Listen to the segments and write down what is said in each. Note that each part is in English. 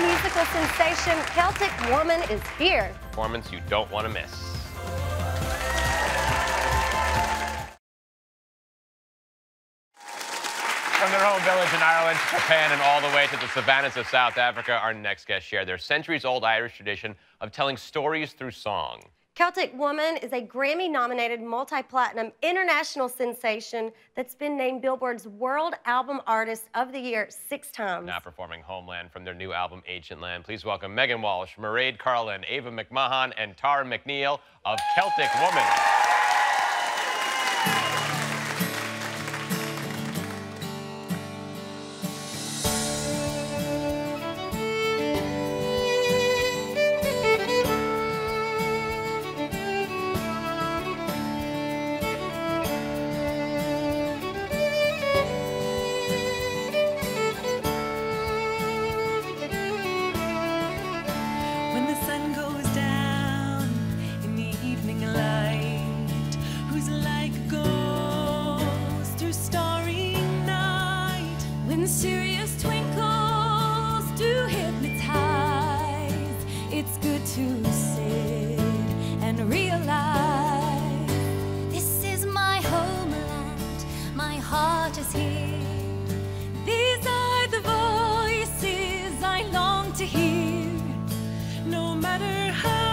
musical sensation Celtic Woman is here. Performance you don't want to miss. From their home village in Ireland, Japan, and all the way to the savannas of South Africa, our next guests share their centuries-old Irish tradition of telling stories through song. Celtic Woman is a Grammy nominated multi platinum international sensation that's been named Billboard's World Album Artist of the Year six times. Now performing Homeland from their new album Ancient Land. Please welcome Megan Walsh, Mairead Carlin, Éabha McMahon, and Tara McNeill of Celtic Woman. Sirius twinkles to hypnotize, it's good to sit and realize this is my homeland, my heart is here. These are the voices I long to hear. No matter how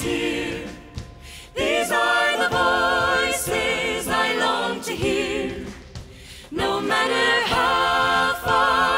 These are the voices I long to hear. No matter how far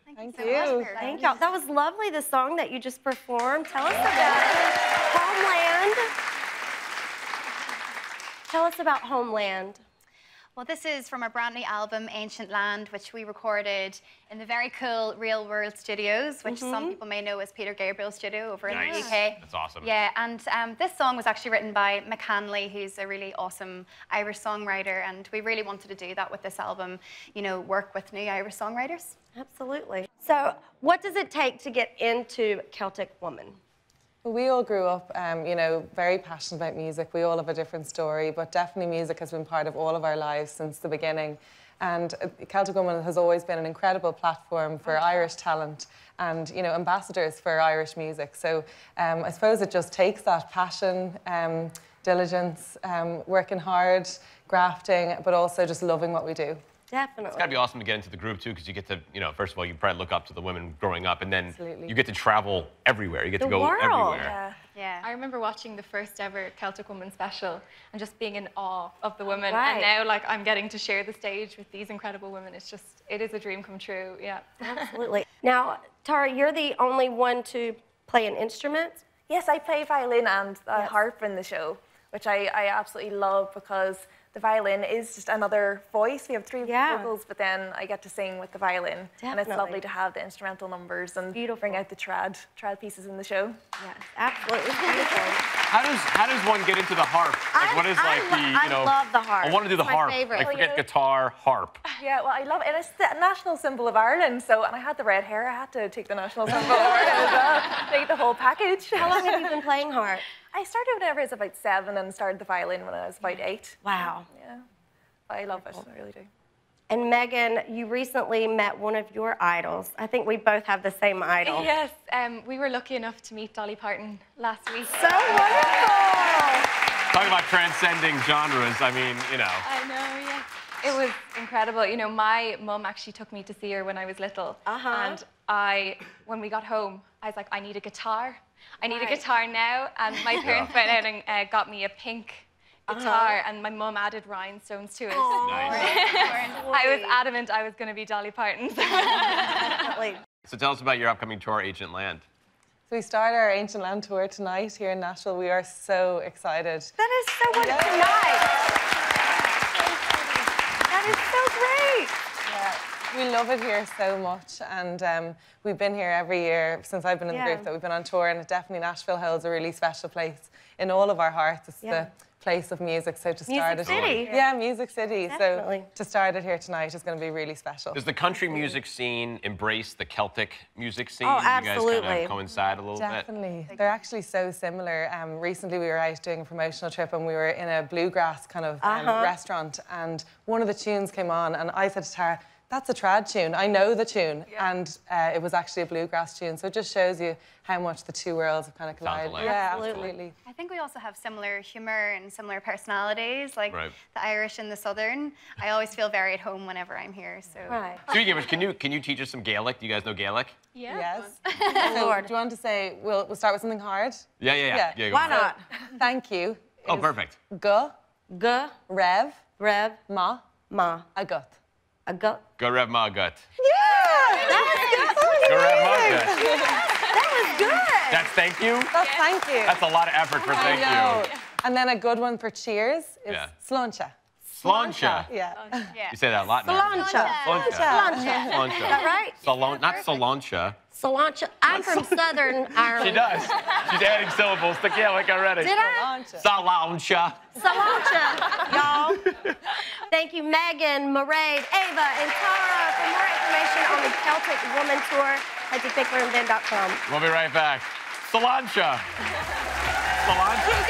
Thank so you. much for Thank y'all. That was lovely, the song that you just performed. Tell us about it. Homeland. Tell us about Homeland. Well, this is from our brand new album, Ancient Land, which we recorded in the very cool Real World Studios, which some people may know as Peter Gabriel Studio over in the UK. That's awesome. Yeah, and um, this song was actually written by McCanley, who's a really awesome Irish songwriter, and we really wanted to do that with this album, you know, work with new Irish songwriters. Absolutely. So, what does it take to get into Celtic Woman? We all grew up, um, you know, very passionate about music. We all have a different story, but definitely music has been part of all of our lives since the beginning. And uh, Celtic Woman has always been an incredible platform for Irish talent and, you know, ambassadors for Irish music. So um, I suppose it just takes that passion, um, diligence, um, working hard, grafting, but also just loving what we do. Definitely. It's got to be awesome to get into the group too, because you get to, you know, first of all, you probably look up to the women growing up, and then Absolutely. you get to travel everywhere. You get The to go world. everywhere. Yeah. Yeah. I remember watching the first ever Celtic Woman special and just being in awe of the women. Right. And now, like, I'm getting to share the stage with these incredible women. It's just, it is a dream come true. Yeah. Absolutely. Now, Tara, you're the only one to play an instrument. Yes, I play violin and the Yes. harp in the show, which I, I absolutely love because the violin is just another voice. We have three Yeah. vocals, but then I get to sing with the violin. And it's lovely to have the instrumental numbers and Beautiful. bring out the trad, trad pieces in the show. Yes, absolutely. It's beautiful. How does how does one get into the harp? Like, I- what is I like lo- the you I know? love the harp. I want to do the It's my harp. favorite. Like forget you guitar, harp. Yeah, well, I love it. And it's the national symbol of Ireland. So, and I had the red hair. I had to take the national symbol of Ireland as well. Take the whole package. How long have you been playing harp? I started whenever I was about seven and started the violin when I was about eight. Wow. Yeah. I love it. I really do. And Megan, you recently met one of your idols. I think we both have the same idol. Yes, um, we were lucky enough to meet Dolly Parton last week. So wonderful. Talk about transcending genres. I mean, you know. I know, yeah. It was incredible. You know, my mum actually took me to see her when I was little. Uh-huh. And I, when we got home, I was like, I need a guitar. I need Right. a guitar now. And my parents went out and uh, got me a pink guitar, and my mum added rhinestones to it. I was adamant I was going to be Dolly Parton. Definitely. So tell us about your upcoming tour, Ancient Land. So we start our Ancient Land tour tonight here in Nashville. We are so excited. That is so wonderful. Tonight. That is so great. We love it here so much, and um, we've been here every year since I've been in Yeah. the group that we've been on tour, and definitely Nashville holds a really special place in all of our hearts. It's Yeah. the place of music, so to start Music it, City. yeah, Music City. Definitely. So to start it here tonight is going to be really special. Does the country music scene embrace the Celtic music scene? Oh, You guys kind absolutely. of coincide a little bit. Definitely. They're actually so similar. Um, recently, we were out doing a promotional trip and we were in a bluegrass kind of um, Uh-huh. restaurant, and one of the tunes came on, and I said to Tara, that's a trad tune. I know the tune. And uh, it was actually a bluegrass tune. So it just shows you how much the two worlds have kind of collided. Yeah, Absolutely. absolutely. I think we also have similar humor and similar personalities, like Right. the Irish and the Southern. I always feel very at home whenever I'm here. So Right. Speaking of which, can you can you teach us some Gaelic? Do you guys know Gaelic? yeah. Yes. So, Lord. do you want to say, we'll, we'll start with something hard? Yeah, yeah, yeah. Yeah. go Why for it. not? Thank you. Oh, perfect. Go, G, rev, Rev, ma, Ma. agut. A G. Go Rev Ma Gut. That Go Rev Ma Gut. was good. That's thank you. That's thank you. That's a lot of effort for oh thank know. you. And then a good one for cheers is Yeah. slancha. Slancha. Yeah. yeah. You say that a lot now. Solancha. Slancha. Solancha. Slancha. Is that right? Salon, not Solancha. Solancha. I'm from Southern Ireland. She does. She's adding syllables to Gaelic already. Did I? Slancha. Salancha. Solancha, y'all. Thank you, Megan, Mairead, Ava, and Tara. For more information on the Celtic Woman Tour, head to picklerandben.com. We'll be right back. Salancha. Salancha. Salancha.